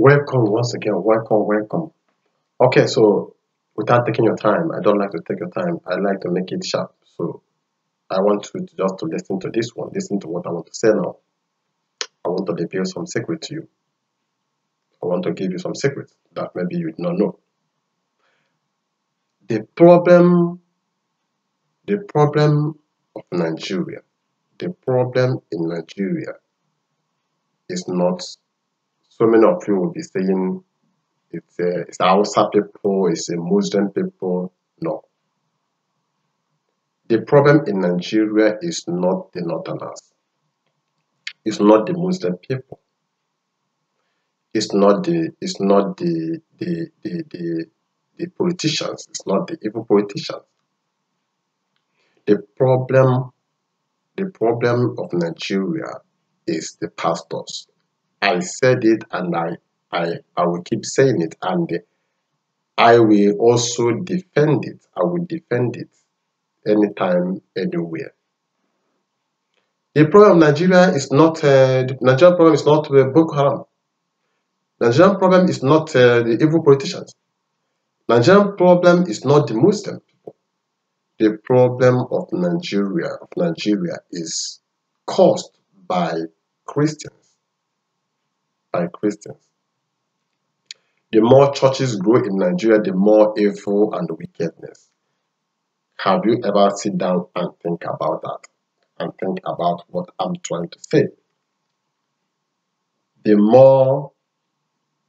Welcome once again. Welcome, welcome. Okay, so without taking your time, I don't like to take your time. I like to make it sharp. So I want you to just to listen to this one. Listen to what I want to say now. I want to reveal some secret to you. I want to give you some secrets that maybe you do not know. The problem, the problem of Nigeria, the problem in Nigeria is not so many of you will be saying it's a, it's Hausa people, it's a Muslim people. No. The problem in Nigeria is not the Northerners. It's not the Muslim people. It's not the it's not the the the, the, the politicians. It's not the evil politicians. The problem the problem of Nigeria is the pastors. I said it and I, I, I will keep saying it and I will also defend it. I will defend it anytime, anywhere. The problem of Nigeria is not, uh, Nigerian problem is not uh, Boko Haram. Nigerian problem is not uh, the evil politicians. Nigerian problem is not the Muslim people. The problem of Nigeria, of Nigeria is caused by Christians by Christians. The more churches grow in Nigeria, the more evil and wickedness. Have you ever sit down and think about that? And think about what I'm trying to say? The more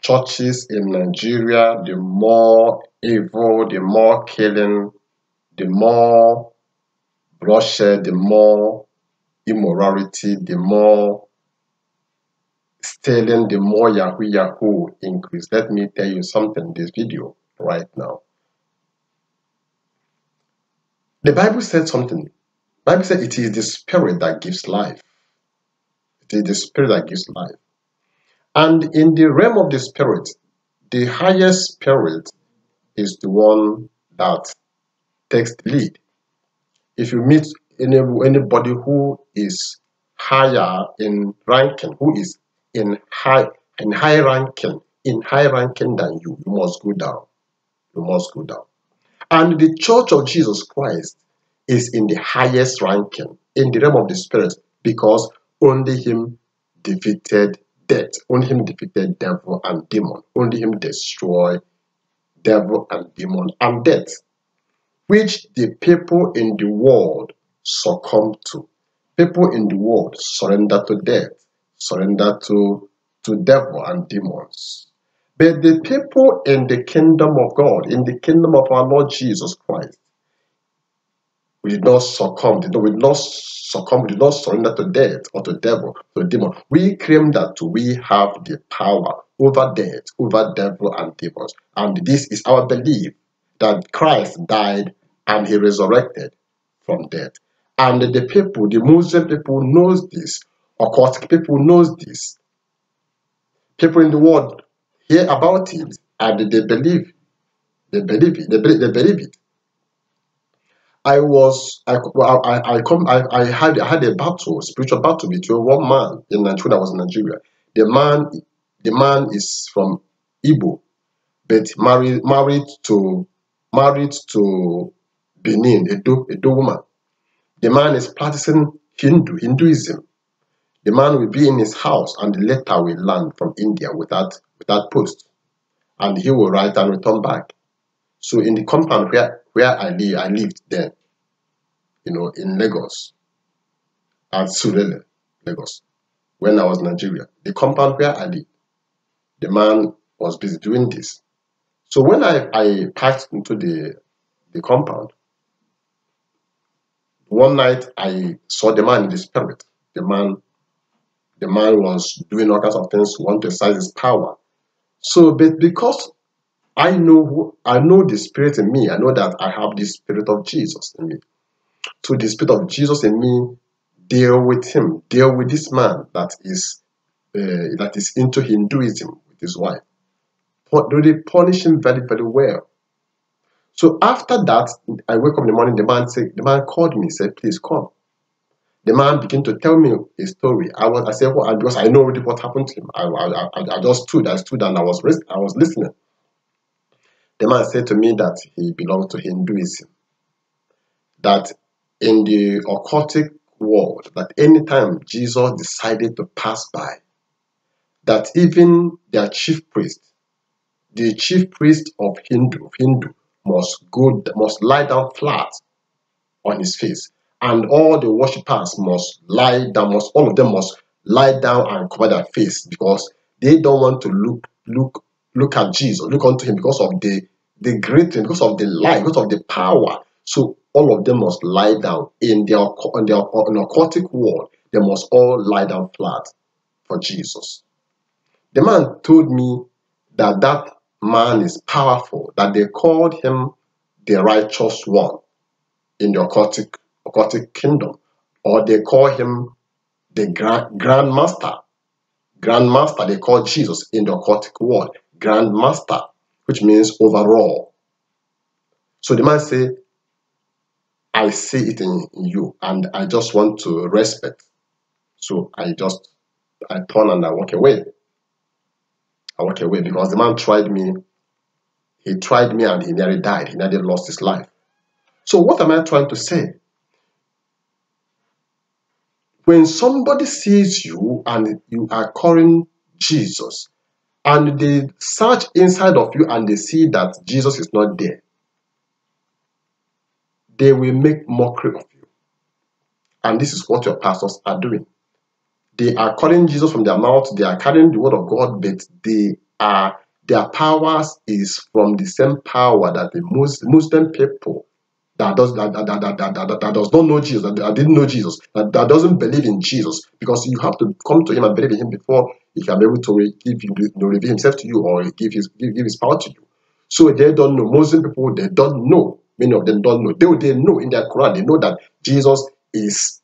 churches in Nigeria, the more evil, the more killing, the more bloodshed, the more immorality, the more stealing, the more Yahoo Yahoo increase. Let me tell you something in this video right now. The Bible said something. Bible said it is the spirit that gives life. It is the spirit that gives life. And in the realm of the spirit, the highest spirit is the one that takes the lead. If you meet any, anybody who is higher in ranking, who is in high in high ranking in high ranking than you you must go down. You must go down. And the church of jesus christ is in the highest ranking in the realm of the spirit because only him defeated death only him defeated devil and demon only him destroy devil and demon and death which the people in the world succumb to. People in the world surrender to death surrender to, to devil and demons. But the people in the kingdom of God, in the kingdom of our Lord Jesus Christ, we did not succumb, did not, we did not succumb, we did not surrender to death or to devil, to demon. We claim that we have the power over death, over devil and demons. And this is our belief that Christ died and he resurrected from death. And the people, the Muslim people knows this occultic people knows this. People in the world hear about it and they believe. They believe it. They believe, they believe it. I was I I, I come I, I had I had a battle, spiritual battle between one man in Nigeria was in Nigeria. The man the man is from Igbo, but married married to married to Benin, a do a Edo woman. The man is practicing Hindu, Hinduism. The man will be in his house and the letter will land from India without, without post. And he will write and return back. So in the compound where, where I live, I lived then, you know, in Lagos, at Surulere, Lagos, when I was Nigeria. The compound where I lived, the man was busy doing this. So when I, I passed into the, the compound, one night I saw the man in the spirit. The man the man was doing all kinds of things, want to exercise his power. So, but because I know who, I know the spirit in me, I know that I have the spirit of Jesus in me. So the spirit of Jesus in me deal with him, deal with this man that is uh, that is into Hinduism with his wife. Really punish him very, very well. So after that, I wake up in the morning, the man said, the man called me, said, please come. The man began to tell me a story. I was I said, well, because I know already what happened to him. I, I, I, I just stood, I stood and I was I was listening. The man said to me that he belonged to Hinduism. That in the occultic world, that anytime Jesus decided to pass by, that even their chief priest, the chief priest of Hindu, Hindu must go must lie down flat on his face and all the worshippers must lie down, must all of them must lie down and cover their face because they don't want to look look look at Jesus, look unto him because of the the great thing, because of the light, because of the power. So all of them must lie down in their in their in aquatic world. They must all lie down flat for Jesus. The man told me that that man is powerful, that they called him the righteous one in the aquatic kingdom, or they call him the grand, grand master. Grand master, they call Jesus in the occultic world, grand master, which means overall. So the man say, I see it in, in you, and I just want to respect. So I just I turn and I walk away. I walk away because the man tried me. He tried me and he nearly died. He nearly lost his life. So what am I trying to say? When somebody sees you and you are calling Jesus, and they search inside of you and they see that Jesus is not there, they will make mockery of you. And this is what your pastors are doing. They are calling Jesus from their mouth, they are carrying the word of God, but they are their powers is from the same power that the most Muslim people that does that, that, that, that, that, that, does not know Jesus, that, that didn't know Jesus, that, that doesn't believe in Jesus, because you have to come to him and believe in him before he can be able to give you, know, reveal himself to you or give his give, give his power to you. So they don't know. Muslim people they don't know. Many of them don't know. They, they know in their Quran, they know that Jesus is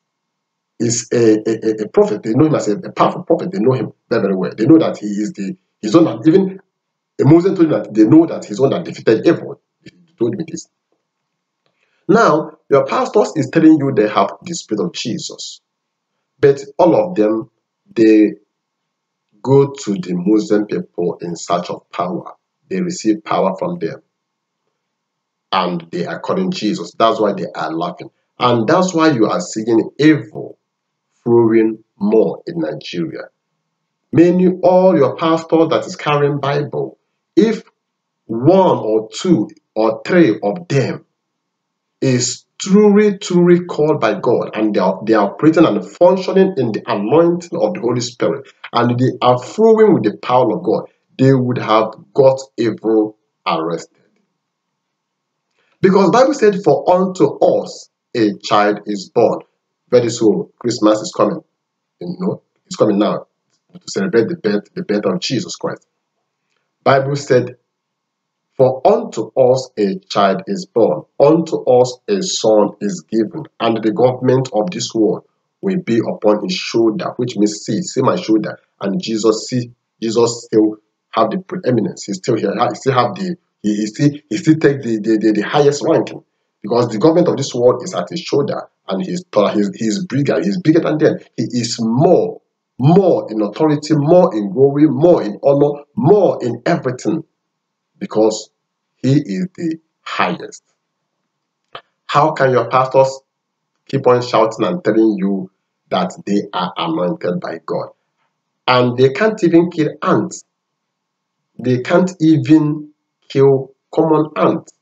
is a, a, a prophet. They know him as a, a, powerful prophet. They know him very, very well. They know that he is the his own even a Muslim told me that they know that he's one that defeated evil. He told me this. Now, your pastors is telling you they have the spirit of Jesus. But all of them, they go to the Muslim people in search of power. They receive power from them. And they are calling Jesus. That's why they are laughing. And that's why you are seeing evil flowing more in Nigeria. Many, all your pastor that is carrying Bible, if one or two or three of them is truly, truly called by God and they are, they are operating and functioning in the anointing of the Holy Spirit and they are flowing with the power of God, they would have got evil arrested. Because Bible said, For unto us a child is born. Very soon, Christmas is coming. You know, it's coming now to celebrate the birth, the birth of Jesus Christ. Bible said, for unto us a child is born, unto us a son is given, and the government of this world will be upon his shoulder, which means see, see my shoulder. And Jesus see, Jesus still have the preeminence. He still here, he still have the he, he still he still take the, the, the, the highest ranking because the government of this world is at his shoulder and he's taller, he's, he's bigger, he's bigger than them. He is more, more in authority, more in glory, more in honor, more in everything because he is the highest. How can your pastors keep on shouting and telling you that they are anointed by God? And they can't even kill ants. They can't even kill common ants.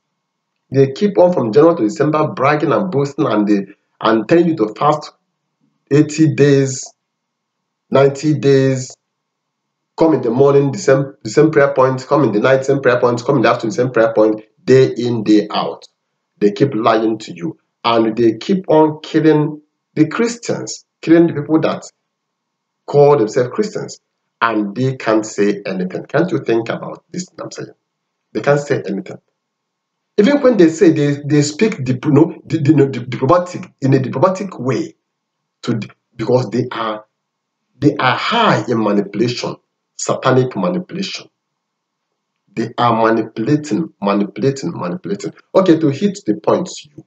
They keep on from January to December bragging and boasting and they and telling you to fast 80 days, 90 days, come in the morning, the same, the same prayer point, come in the night, same prayer point, come in the afternoon, same prayer point, day in, day out. They keep lying to you. And they keep on killing the Christians, killing the people that call themselves Christians. And they can't say anything. Can't you think about this? I'm saying they can't say anything. Even when they say they, they speak dip, no, the, the, diplomatic in a diplomatic way, to because they are they are high in manipulation satanic manipulation. They are manipulating, manipulating, manipulating. Okay, to hit the point, you.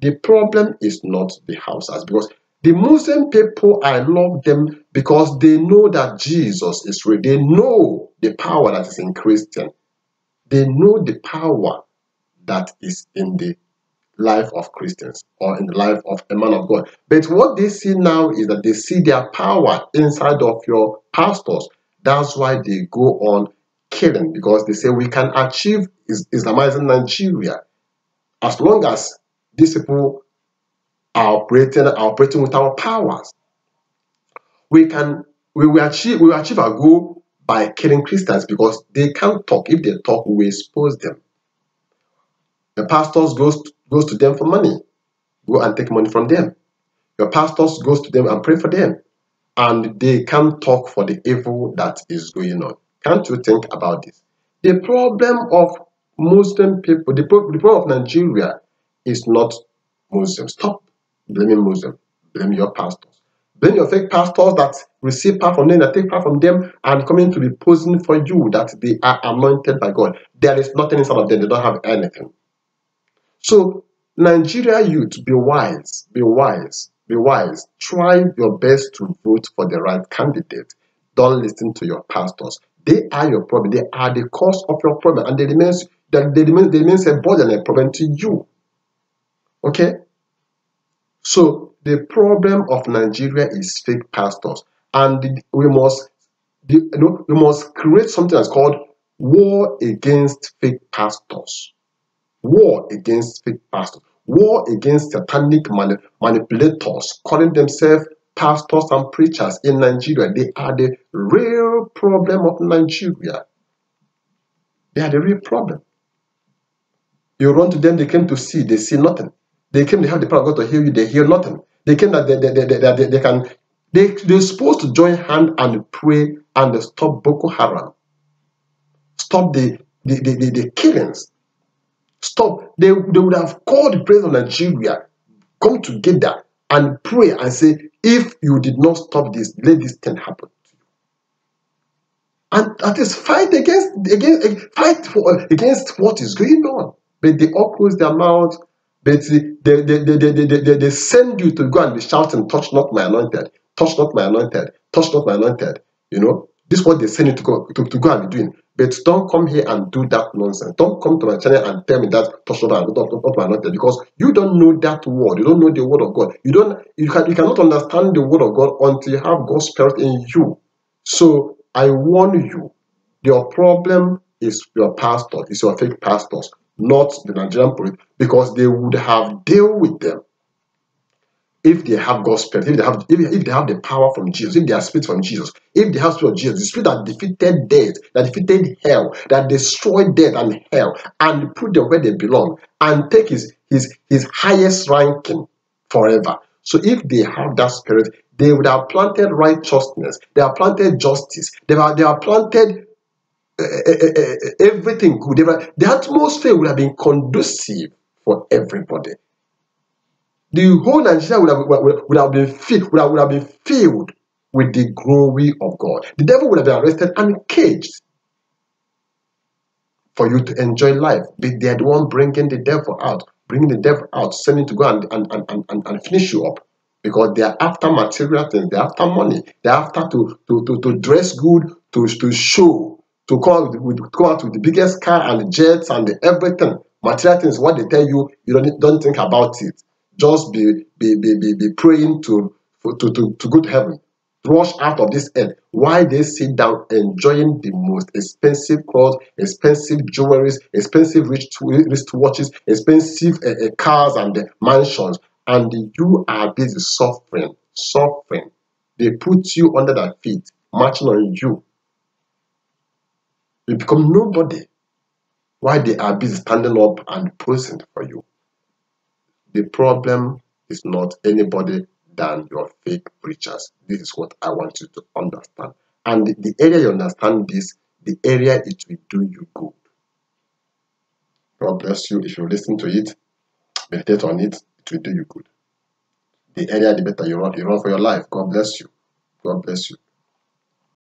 The problem is not the Hausas because The Muslim people, I love them because they know that Jesus is real. They know the power that is in Christian. They know the power that is in the life of Christians or in the life of a man of God. But what they see now is that they see their power inside of your pastors. That's why they go on killing because they say we can achieve Islamizing Nigeria as long as these people are operating are operating with our powers. We can we will achieve we will achieve our goal by killing Christians because they can't talk. If they talk, we expose them. The pastors goes to, goes to them for money. Go and take money from them. Your pastors goes to them and pray for them. And they can't talk for the evil that is going on. Can't you think about this? The problem of Muslim people, the, the problem of Nigeria is not Muslims. Stop blaming Muslims. Blame your pastors. Blame your fake pastors that receive power from them, that take power from them, and coming to be posing for you that they are anointed by God. There is nothing inside of them. They don't have anything. So, Nigeria youth, be wise, be wise, be wise. Try your best to vote for the right candidate. Don't listen to your pastors. They are your problem. They are the cause of your problem, and they remain that they remain they remain a burden and a problem to you. Okay. So the problem of Nigeria is fake pastors, and we must you know, we must create something that's called war against fake pastors. War against fake pastors. War against satanic manip manipulators calling themselves pastors and preachers in Nigeria. They are the real problem of Nigeria. They are the real problem. You run to them, they came to see, they see nothing. They came, they have the power of God to heal you, they hear nothing. They came that they, they, they, they, they, they can, they, they're supposed to join hand and pray and stop Boko Haram. Stop the, the, the, the, the killings. Stop. They, they would have called the president of Nigeria, come together and pray and say, if you did not stop this, let this thing happen. And that is fight against against fight for against what is going on. But they all close their mouths, but they, they, they, they, they, they, they send you to go and be shouting, touch not my anointed, touch not my anointed, touch not my anointed. You know, this is what they send you to go to, to go and be doing. But don't come here and do that nonsense. Don't come to my channel and tell me that touch not, not, not my anointed because you don't know that word. You don't know the word of God. You don't you can you cannot understand the word of God until you have God's spirit in you. So I warn you, your problem is your pastor, is your fake pastors, not the Nigerian police, because they would have dealt with them if they have God's spirit, if they have if, if they have the power from Jesus, if they are spirit from Jesus, if they have spirit of Jesus, the spirit that defeated death, that defeated hell, that destroyed death and hell, and put them where they belong, and take his his his highest ranking forever. So if they have that spirit, they would have planted righteousness, they have planted justice, they have they have planted uh, uh, uh, everything good. Have, the atmosphere would have been conducive for everybody the whole Nigeria would have, would, have been filled, would have, would have been filled with the glory of God. The devil would have been arrested and caged for you to enjoy life. But they're the one bringing the devil out, bringing the devil out, sending to go and, and, and, and, and finish you up. Because they're after material things, they're after money, they're after to, to, to, to dress good, to, to show, to come out with, come out with the biggest car and the jets and the everything. Material things, what they tell you, you don't, don't think about it just be be be be, be praying to, to to to go to heaven rush out of this earth. Why they sit down enjoying the most expensive clothes expensive jewelries expensive rich watches, expensive uh, uh, cars and uh, mansions. And you are busy suffering suffering. They put you under their feet marching on you. You become nobody. Why they are busy standing up and posing for you the problem is not anybody than your fake preachers. This is what I want you to understand. And the, the area you understand this, the area it will do you good. God bless you. If you listen to it, meditate on it, it will do you good. The area, the better you run, you run for your life. God bless you. God bless you.